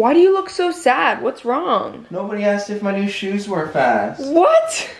Why do you look so sad? What's wrong? Nobody asked if my new shoes were fast. What?